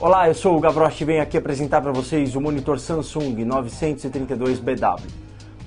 Olá, eu sou o Gavroche e venho aqui apresentar para vocês o monitor Samsung 932BW.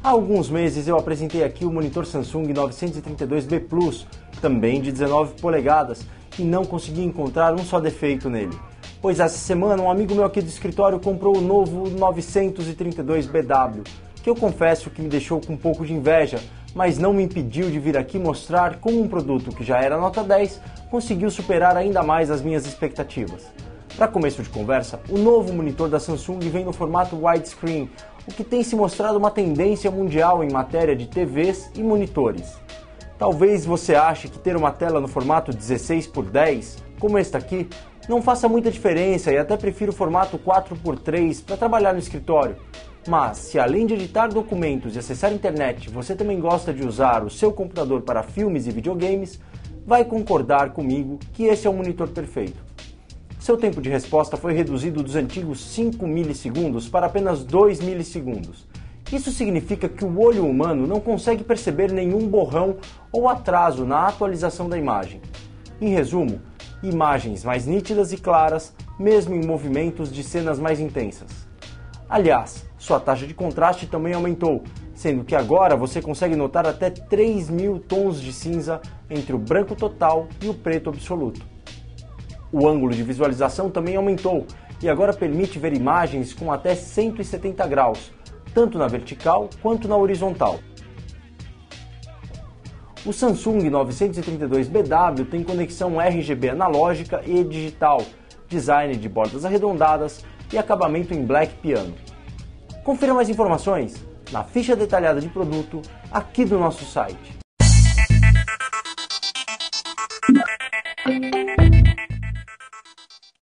Há alguns meses eu apresentei aqui o monitor Samsung 932B Plus, também de 19 polegadas, e não consegui encontrar um só defeito nele. Pois essa semana um amigo meu aqui do escritório comprou o novo 932BW, que eu confesso que me deixou com um pouco de inveja, mas não me impediu de vir aqui mostrar como um produto que já era nota 10 conseguiu superar ainda mais as minhas expectativas. Para começo de conversa, o novo monitor da Samsung vem no formato widescreen, o que tem se mostrado uma tendência mundial em matéria de TVs e monitores. Talvez você ache que ter uma tela no formato 16 por 10, como esta aqui, não faça muita diferença e até prefiro o formato 4 por 3 para trabalhar no escritório. Mas, se além de editar documentos e acessar a internet, você também gosta de usar o seu computador para filmes e videogames, vai concordar comigo que esse é o monitor perfeito. Seu tempo de resposta foi reduzido dos antigos 5 milissegundos para apenas 2 milissegundos. Isso significa que o olho humano não consegue perceber nenhum borrão ou atraso na atualização da imagem. Em resumo, imagens mais nítidas e claras, mesmo em movimentos de cenas mais intensas. Aliás, sua taxa de contraste também aumentou, sendo que agora você consegue notar até 3 mil tons de cinza entre o branco total e o preto absoluto. O ângulo de visualização também aumentou e agora permite ver imagens com até 170 graus, tanto na vertical quanto na horizontal. O Samsung 932BW tem conexão RGB analógica e digital, design de bordas arredondadas e acabamento em black piano. Confira mais informações na ficha detalhada de produto aqui do nosso site.